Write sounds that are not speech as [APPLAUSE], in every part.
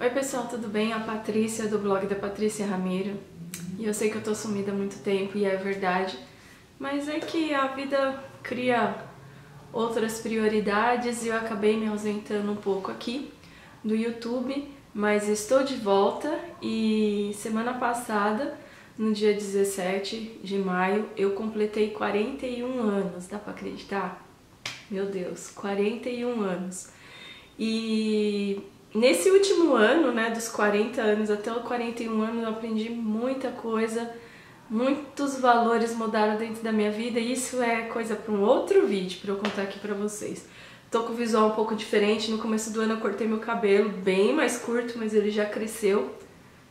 Oi pessoal, tudo bem? A Patrícia do blog da Patrícia Ramiro. E eu sei que eu tô sumida há muito tempo e é verdade, mas é que a vida cria outras prioridades e eu acabei me ausentando um pouco aqui do YouTube, mas estou de volta e semana passada, no dia 17 de maio, eu completei 41 anos, dá pra acreditar? Meu Deus, 41 anos. E Nesse último ano, né, dos 40 anos até os 41 anos, eu aprendi muita coisa, muitos valores mudaram dentro da minha vida e isso é coisa para um outro vídeo para eu contar aqui para vocês. Tô com o visual um pouco diferente, no começo do ano eu cortei meu cabelo bem mais curto, mas ele já cresceu.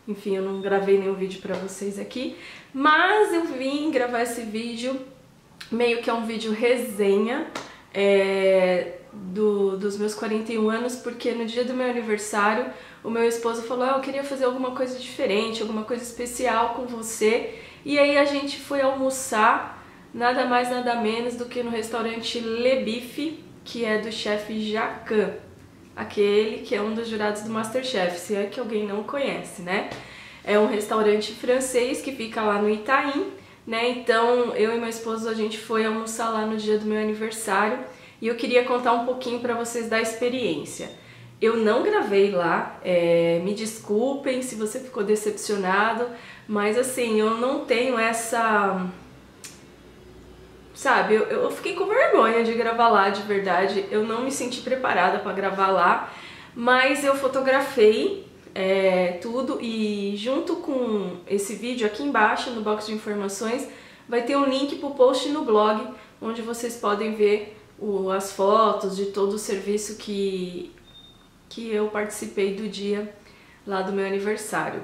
Enfim, eu não gravei nenhum vídeo pra vocês aqui, mas eu vim gravar esse vídeo, meio que é um vídeo resenha, é, do, dos meus 41 anos, porque no dia do meu aniversário o meu esposo falou: ah, Eu queria fazer alguma coisa diferente, alguma coisa especial com você. E aí a gente foi almoçar, nada mais nada menos do que no restaurante Le Bife, que é do chefe Jacan, aquele que é um dos jurados do Masterchef, se é que alguém não conhece, né? É um restaurante francês que fica lá no Itaim, né? Então eu e meu esposo a gente foi almoçar lá no dia do meu aniversário e eu queria contar um pouquinho para vocês da experiência. Eu não gravei lá, é, me desculpem se você ficou decepcionado, mas assim, eu não tenho essa... Sabe, eu, eu fiquei com vergonha de gravar lá, de verdade, eu não me senti preparada para gravar lá, mas eu fotografei é, tudo e junto com esse vídeo aqui embaixo no box de informações vai ter um link para o post no blog, onde vocês podem ver o, as fotos de todo o serviço que, que eu participei do dia lá do meu aniversário.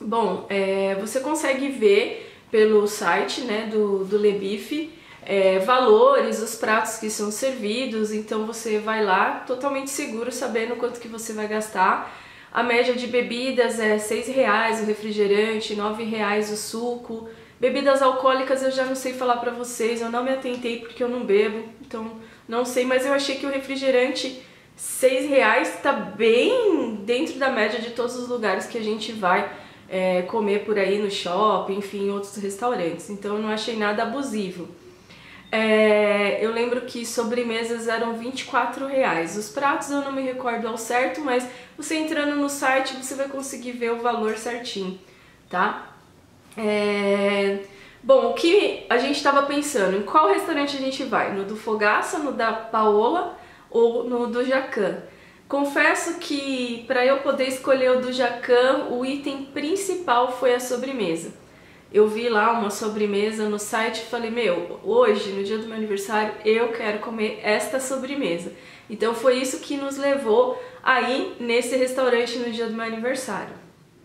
Bom, é, você consegue ver pelo site né, do, do Lebife é, valores, os pratos que são servidos, então você vai lá totalmente seguro, sabendo quanto que você vai gastar. A média de bebidas é R$ reais o refrigerante, R$ reais o suco, Bebidas alcoólicas eu já não sei falar pra vocês, eu não me atentei porque eu não bebo, então não sei, mas eu achei que o refrigerante seis reais tá bem dentro da média de todos os lugares que a gente vai é, comer por aí no shopping, enfim, em outros restaurantes, então eu não achei nada abusivo. É, eu lembro que sobremesas eram 24 reais. Os pratos eu não me recordo ao certo, mas você entrando no site você vai conseguir ver o valor certinho, tá? É... Bom, o que a gente estava pensando, em qual restaurante a gente vai? No do Fogaça, no da Paola ou no do Jacan? Confesso que para eu poder escolher o do Jacan, o item principal foi a sobremesa. Eu vi lá uma sobremesa no site e falei, meu, hoje, no dia do meu aniversário, eu quero comer esta sobremesa. Então foi isso que nos levou aí nesse restaurante no dia do meu aniversário.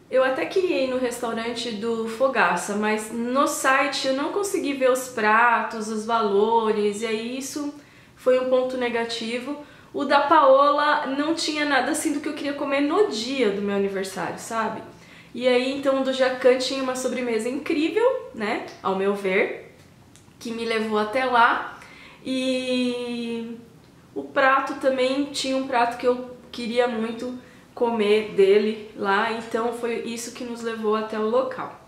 Eu até queria ir no restaurante do Fogaça, mas no site eu não consegui ver os pratos, os valores, e aí isso foi um ponto negativo. O da Paola não tinha nada assim do que eu queria comer no dia do meu aniversário, sabe? E aí então do Jacan tinha uma sobremesa incrível, né, ao meu ver, que me levou até lá. E o prato também tinha um prato que eu queria muito comer dele lá, então foi isso que nos levou até o local.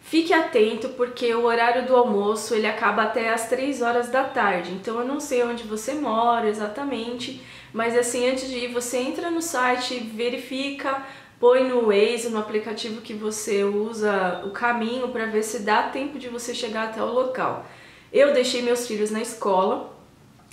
Fique atento porque o horário do almoço ele acaba até as 3 horas da tarde, então eu não sei onde você mora exatamente, mas assim, antes de ir, você entra no site, verifica, põe no Waze, no aplicativo que você usa, o caminho para ver se dá tempo de você chegar até o local. Eu deixei meus filhos na escola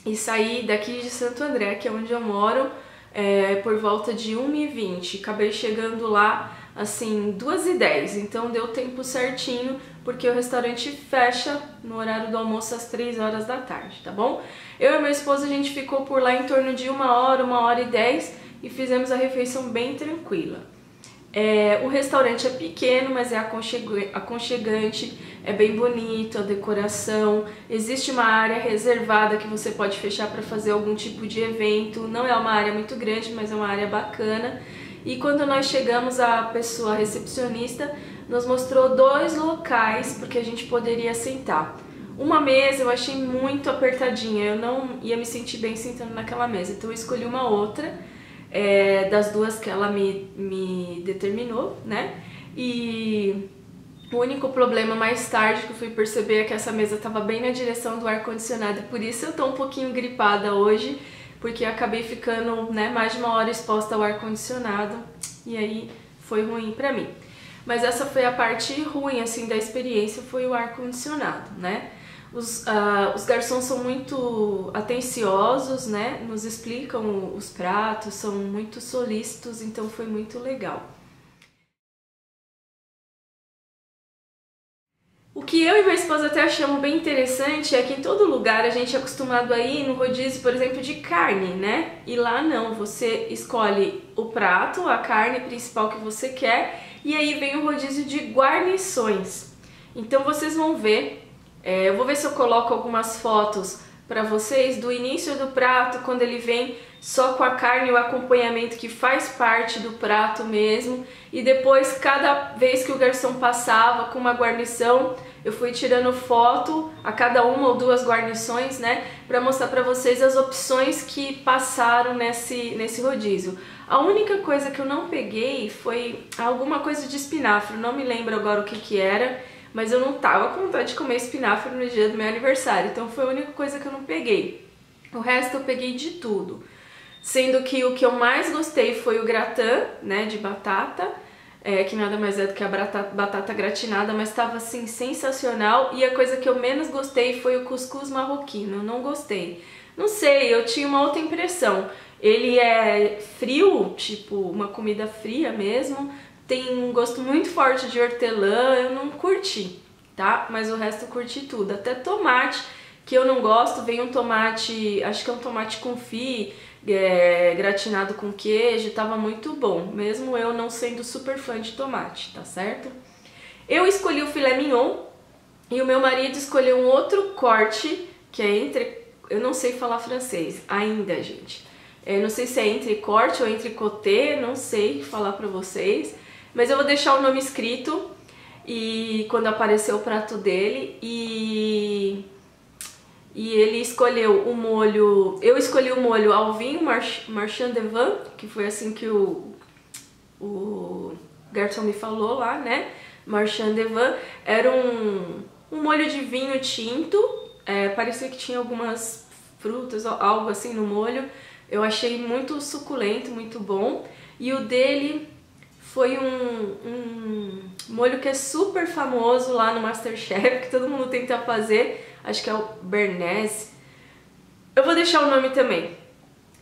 e saí daqui de Santo André, que é onde eu moro, é, por volta de 1h20. Acabei chegando lá assim, 2h10, então deu tempo certinho, porque o restaurante fecha no horário do almoço às 3 horas da tarde, tá bom? Eu e meu esposo a gente ficou por lá em torno de uma hora, uma hora e dez e fizemos a refeição bem tranquila. É, o restaurante é pequeno, mas é aconchegante, é bem bonito, a decoração. Existe uma área reservada que você pode fechar para fazer algum tipo de evento. Não é uma área muito grande, mas é uma área bacana. E quando nós chegamos, a pessoa recepcionista nos mostrou dois locais porque a gente poderia sentar. Uma mesa eu achei muito apertadinha, eu não ia me sentir bem sentando naquela mesa, então eu escolhi uma outra é, das duas que ela me, me determinou, né? E o único problema mais tarde que eu fui perceber é que essa mesa estava bem na direção do ar-condicionado, por isso eu tô um pouquinho gripada hoje, porque acabei ficando né, mais de uma hora exposta ao ar-condicionado e aí foi ruim pra mim. Mas essa foi a parte ruim assim da experiência, foi o ar-condicionado, né? Os, uh, os garçons são muito atenciosos, né? Nos explicam os pratos, são muito solícitos, então foi muito legal. O que eu e minha esposa até achamos bem interessante é que em todo lugar a gente é acostumado a ir no rodízio, por exemplo, de carne, né? E lá não, você escolhe o prato, a carne principal que você quer, e aí vem o rodízio de guarnições. Então vocês vão ver, é, eu vou ver se eu coloco algumas fotos para vocês do início do prato, quando ele vem só com a carne e o acompanhamento que faz parte do prato mesmo. E depois, cada vez que o garçom passava com uma guarnição, eu fui tirando foto a cada uma ou duas guarnições, né, para mostrar para vocês as opções que passaram nesse, nesse rodízio. A única coisa que eu não peguei foi alguma coisa de espinafre, não me lembro agora o que que era, mas eu não tava com vontade de comer espinafre no dia do meu aniversário, então foi a única coisa que eu não peguei. O resto eu peguei de tudo sendo que o que eu mais gostei foi o gratin, né, de batata, é, que nada mais é do que a batata, gratinada, mas estava assim sensacional. E a coisa que eu menos gostei foi o cuscuz marroquino, eu não gostei. Não sei, eu tinha uma outra impressão. Ele é frio, tipo uma comida fria mesmo, tem um gosto muito forte de hortelã, eu não curti, tá? Mas o resto eu curti tudo, até tomate, que eu não gosto, vem um tomate, acho que é um tomate confit, é, gratinado com queijo, tava muito bom, mesmo eu não sendo super fã de tomate, tá certo? Eu escolhi o filé mignon e o meu marido escolheu um outro corte, que é entre... eu não sei falar francês ainda, gente. Eu não sei se é entre corte ou entre côté, não sei falar pra vocês, mas eu vou deixar o nome escrito e quando aparecer o prato dele e e ele escolheu o molho, eu escolhi o molho ao vinho Marchand de Vin, que foi assim que o, o garçom me falou lá, né? Marchand de Vin, era um, um molho de vinho tinto, é, parecia que tinha algumas frutas, algo assim no molho, eu achei muito suculento, muito bom, e o dele foi um, um molho que é super famoso lá no Masterchef, que todo mundo tenta fazer, acho que é o Bernays. Eu vou deixar o nome também.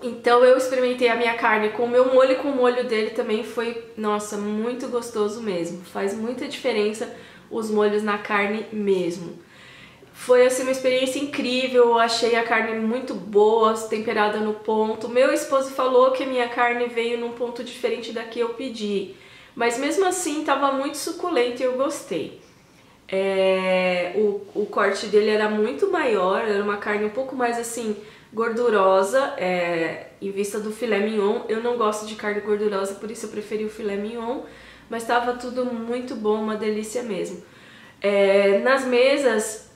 Então eu experimentei a minha carne com o meu molho e com o molho dele também foi, nossa, muito gostoso mesmo. Faz muita diferença os molhos na carne mesmo. Foi assim uma experiência incrível, eu achei a carne muito boa, temperada no ponto. Meu esposo falou que minha carne veio num ponto diferente da que eu pedi, mas mesmo assim estava muito suculento e eu gostei. É, o, o corte dele era muito maior, era uma carne um pouco mais assim gordurosa, é, em vista do filé mignon. Eu não gosto de carne gordurosa, por isso eu preferi o filé mignon, mas estava tudo muito bom, uma delícia mesmo. É, nas mesas,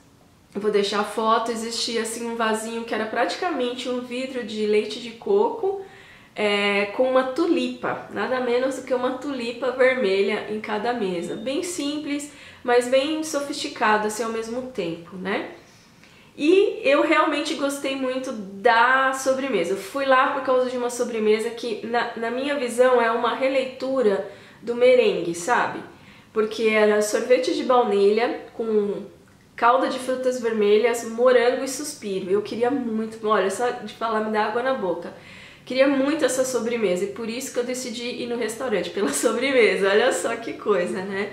vou deixar a foto, existia assim um vasinho que era praticamente um vidro de leite de coco, é, com uma tulipa, nada menos do que uma tulipa vermelha em cada mesa. Bem simples, mas bem sofisticado assim ao mesmo tempo, né? E eu realmente gostei muito da sobremesa. fui lá por causa de uma sobremesa que, na, na minha visão, é uma releitura do merengue, sabe? Porque era sorvete de baunilha com calda de frutas vermelhas, morango e suspiro. Eu queria muito, olha, só de falar me dá água na boca. Queria muito essa sobremesa e por isso que eu decidi ir no restaurante pela [LAUGHS] sobremesa. Olha só que coisa, né?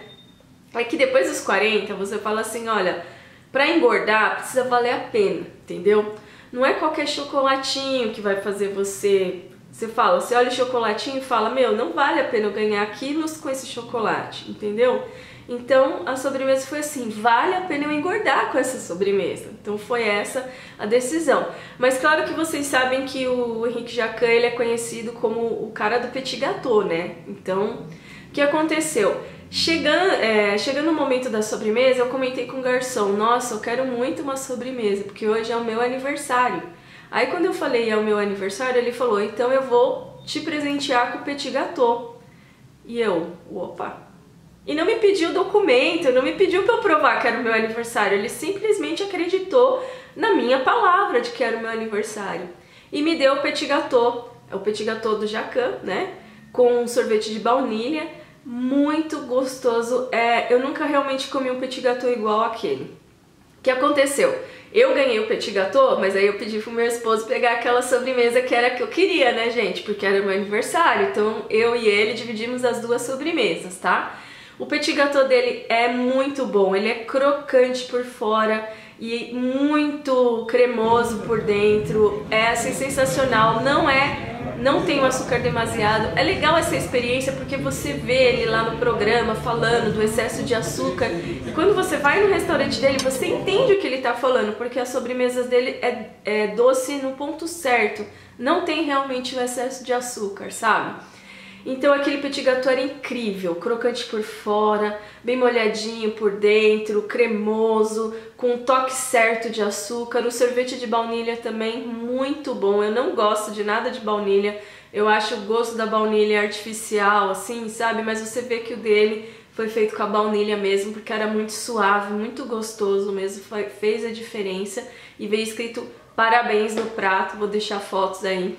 É que depois dos 40 você fala assim, olha, pra engordar precisa valer a pena, entendeu? Não é qualquer chocolatinho que vai fazer você... Você fala, você olha o chocolatinho e fala, meu, não vale a pena eu ganhar quilos com esse chocolate, entendeu? Então a sobremesa foi assim, vale a pena eu engordar com essa sobremesa. Então foi essa a decisão. Mas claro que vocês sabem que o Henrique Jacan ele é conhecido como o cara do petit gâteau, né? Então o que aconteceu? Chegando, é, chegando no momento da sobremesa, eu comentei com o garçom, nossa, eu quero muito uma sobremesa, porque hoje é o meu aniversário. Aí quando eu falei é o meu aniversário, ele falou, então eu vou te presentear com o petit gâteau. E eu, opa. E não me pediu documento, não me pediu para eu provar que era o meu aniversário. Ele simplesmente acreditou na minha palavra de que era o meu aniversário. E me deu o petit gâteau, é o petit gâteau do Jacan, né? Com um sorvete de baunilha, muito gostoso. É, eu nunca realmente comi um petit gâteau igual aquele. O que aconteceu? Eu ganhei o petit gâteau, mas aí eu pedi pro meu esposo pegar aquela sobremesa que era que eu queria, né, gente? Porque era meu aniversário. Então eu e ele dividimos as duas sobremesas, tá? O petit gâteau dele é muito bom, ele é crocante por fora e muito cremoso por dentro. É assim sensacional, não é não tem o açúcar demasiado. É legal essa experiência porque você vê ele lá no programa falando do excesso de açúcar. E quando você vai no restaurante dele, você entende o que ele está falando, porque as sobremesas dele é, é doce no ponto certo. Não tem realmente o excesso de açúcar, sabe? Então aquele petit gâteau era incrível, crocante por fora, bem molhadinho por dentro, cremoso, com um toque certo de açúcar. O sorvete de baunilha também muito bom. Eu não gosto de nada de baunilha. Eu acho o gosto da baunilha artificial, assim, sabe? Mas você vê que o dele foi feito com a baunilha mesmo, porque era muito suave, muito gostoso mesmo, foi, fez a diferença. E veio escrito parabéns no prato, vou deixar fotos aí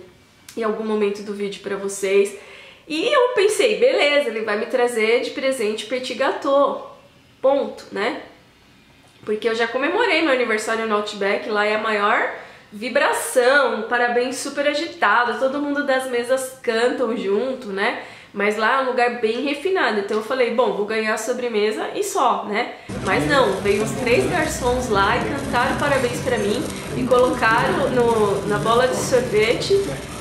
em algum momento do vídeo para vocês. E eu pensei, beleza, ele vai me trazer de presente petit gâteau, ponto, né? Porque eu já comemorei meu aniversário no Outback, lá é a maior vibração, parabéns super agitado, todo mundo das mesas cantam junto, né? Mas lá é um lugar bem refinado, então eu falei, bom, vou ganhar a sobremesa e só, né? Mas não, veio uns três garçons lá e cantaram parabéns pra mim e colocaram no, na bola de sorvete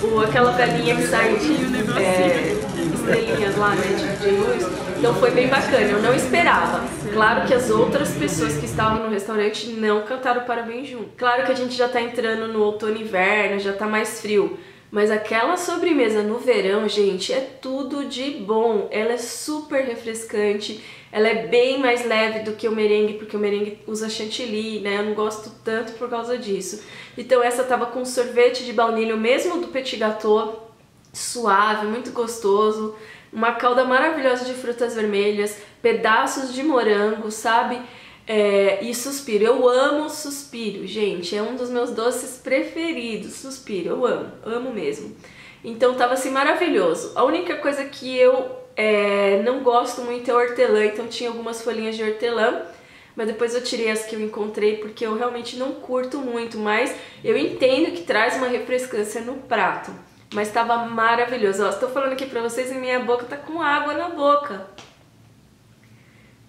o, aquela velhinha que sai de é, estrelinhas lá, né, de, de luz. Então foi bem bacana, eu não esperava. Claro que as outras pessoas que estavam no restaurante não cantaram parabéns junto. Claro que a gente já tá entrando no outono e inverno, já tá mais frio. Mas aquela sobremesa no verão, gente, é tudo de bom. Ela é super refrescante, ela é bem mais leve do que o merengue, porque o merengue usa chantilly, né? Eu não gosto tanto por causa disso. Então essa tava com sorvete de baunilha, mesmo do petit gâteau, suave, muito gostoso. Uma calda maravilhosa de frutas vermelhas, pedaços de morango, sabe? É, e suspiro, eu amo suspiro, gente, é um dos meus doces preferidos, suspiro, eu amo, amo mesmo. Então tava assim maravilhoso. A única coisa que eu é, não gosto muito é hortelã, então tinha algumas folhinhas de hortelã, mas depois eu tirei as que eu encontrei porque eu realmente não curto muito, mas eu entendo que traz uma refrescância no prato. Mas tava maravilhoso. Ó, estou falando aqui pra vocês e minha boca tá com água na boca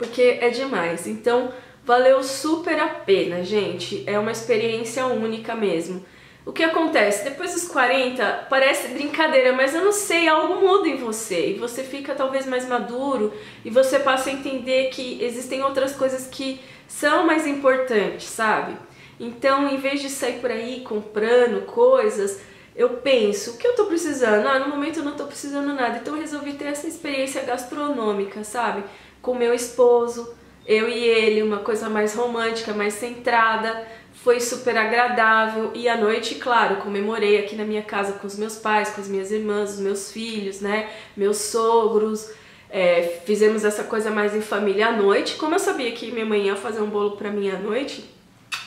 porque é demais. Então, valeu super a pena, gente. É uma experiência única mesmo. O que acontece? Depois dos 40, parece brincadeira, mas eu não sei, algo muda em você e você fica talvez mais maduro e você passa a entender que existem outras coisas que são mais importantes, sabe? Então, em vez de sair por aí comprando coisas, eu penso, o que eu tô precisando? Ah, no momento eu não tô precisando nada, então eu resolvi ter essa experiência gastronômica, sabe? Com meu esposo, eu e ele, uma coisa mais romântica, mais centrada, foi super agradável e à noite, claro, comemorei aqui na minha casa com os meus pais, com as minhas irmãs, os meus filhos, né, meus sogros, é, fizemos essa coisa mais em família à noite. Como eu sabia que minha mãe ia fazer um bolo pra mim à noite,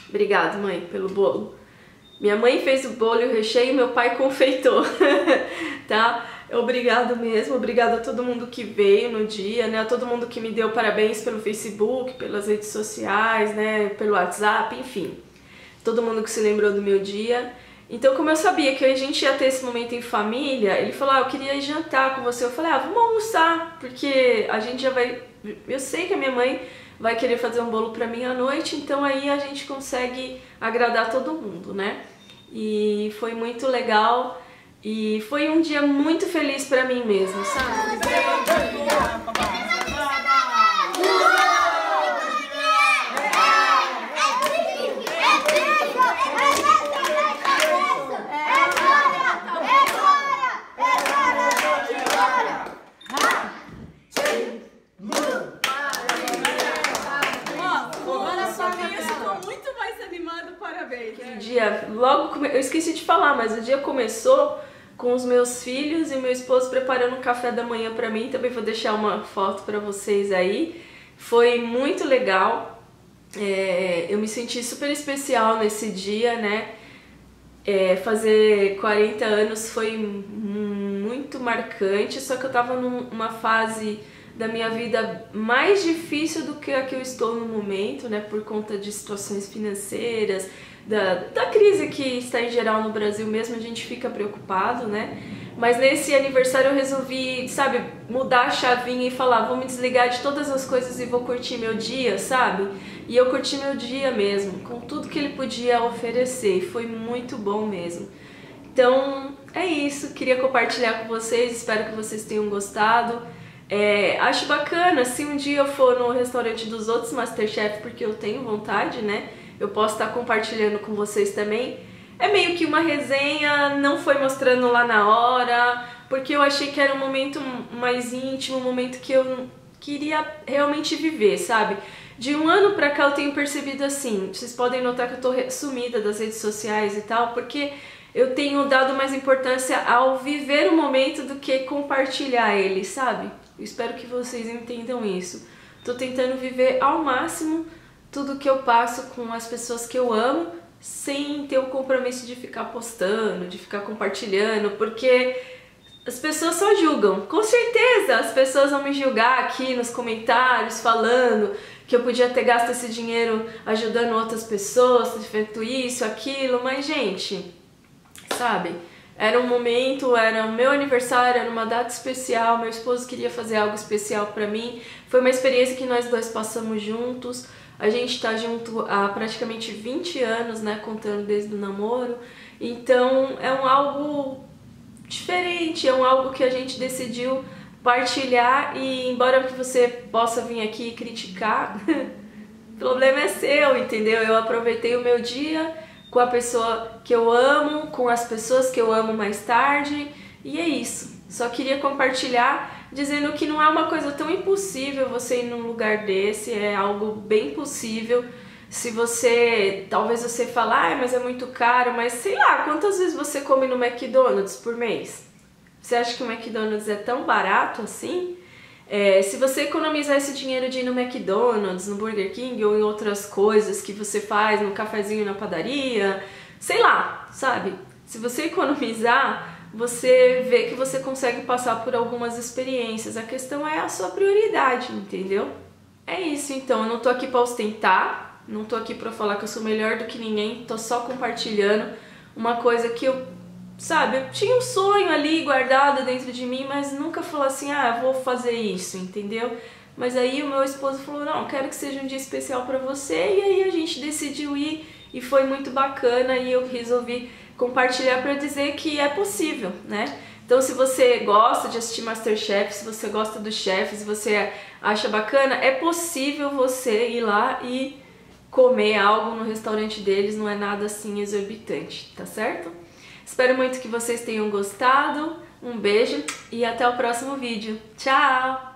obrigado mãe pelo bolo. Minha mãe fez o bolo e o recheio meu pai [LAUGHS] confeitou, [LAUGHS] tá? Obrigado mesmo, obrigado a todo mundo que veio no dia, né? A todo mundo que me deu parabéns pelo Facebook, pelas redes sociais, né? Pelo WhatsApp, enfim. Todo mundo que se lembrou do meu dia. Então, como eu sabia que a gente ia ter esse momento em família, ele falou: ah, eu queria jantar com você. Eu falei: ah, vamos almoçar, porque a gente já vai. Eu sei que a minha mãe vai querer fazer um bolo pra mim à noite, então aí a gente consegue agradar todo mundo, né? E foi muito legal. E foi um dia muito feliz pra mim mesmo, sabe? dia, logo, eu esqueci de falar, mas o dia começou com os meus filhos e meu esposo preparando um café da manhã para mim. Também vou deixar uma foto para vocês aí. Foi muito legal. É, eu me senti super especial nesse dia, né? É, fazer 40 anos foi muito marcante, só que eu tava numa fase da minha vida mais difícil do que a que eu estou no momento, né? Por conta de situações financeiras, da, da crise que está em geral no Brasil mesmo, a gente fica preocupado, né? Mas nesse aniversário eu resolvi, sabe, mudar a chavinha e falar, vou me desligar de todas as coisas e vou curtir meu dia, sabe? E eu curti meu dia mesmo, com tudo que ele podia oferecer, foi muito bom mesmo. Então, é isso, queria compartilhar com vocês, espero que vocês tenham gostado. É, acho bacana, se um dia eu for no restaurante dos outros Masterchef, porque eu tenho vontade, né? Eu posso estar compartilhando com vocês também é meio que uma resenha, não foi mostrando lá na hora, porque eu achei que era um momento mais íntimo, um momento que eu queria realmente viver, sabe? De um ano pra cá eu tenho percebido assim, vocês podem notar que eu tô sumida das redes sociais e tal, porque eu tenho dado mais importância ao viver o momento do que compartilhar ele, sabe? Eu espero que vocês entendam isso. Tô tentando viver ao máximo tudo que eu passo com as pessoas que eu amo, sem ter o compromisso de ficar postando, de ficar compartilhando, porque as pessoas só julgam. Com certeza as pessoas vão me julgar aqui nos comentários falando que eu podia ter gasto esse dinheiro ajudando outras pessoas, ter feito isso, aquilo, mas gente, sabe? Era um momento, era o meu aniversário, era uma data especial, meu esposo queria fazer algo especial para mim. Foi uma experiência que nós dois passamos juntos. A gente tá junto há praticamente 20 anos, né, contando desde o namoro. Então é um algo diferente, é um algo que a gente decidiu partilhar e embora que você possa vir aqui criticar, [LAUGHS] o problema é seu, entendeu? Eu aproveitei o meu dia com a pessoa que eu amo, com as pessoas que eu amo mais tarde e é isso. Só queria compartilhar dizendo que não é uma coisa tão impossível você ir num lugar desse, é algo bem possível. Se você, talvez você falar, ah, mas é muito caro, mas sei lá, quantas vezes você come no McDonald's por mês? Você acha que o McDonald's é tão barato assim? É, se você economizar esse dinheiro de ir no McDonald's, no Burger King ou em outras coisas que você faz no cafezinho na padaria, sei lá, sabe? Se você economizar, você vê que você consegue passar por algumas experiências. A questão é a sua prioridade, entendeu? É isso então, eu não tô aqui para ostentar, não tô aqui para falar que eu sou melhor do que ninguém, tô só compartilhando uma coisa que eu, sabe, eu tinha um sonho ali guardado dentro de mim, mas nunca falou assim, ah, vou fazer isso, entendeu? Mas aí o meu esposo falou, não, quero que seja um dia especial para você, e aí a gente decidiu ir e foi muito bacana e eu resolvi compartilhar para dizer que é possível, né? Então, se você gosta de assistir Masterchef, se você gosta dos chefes, se você acha bacana, é possível você ir lá e comer algo no restaurante deles, não é nada assim exorbitante, tá certo? Espero muito que vocês tenham gostado, um beijo e até o próximo vídeo. Tchau!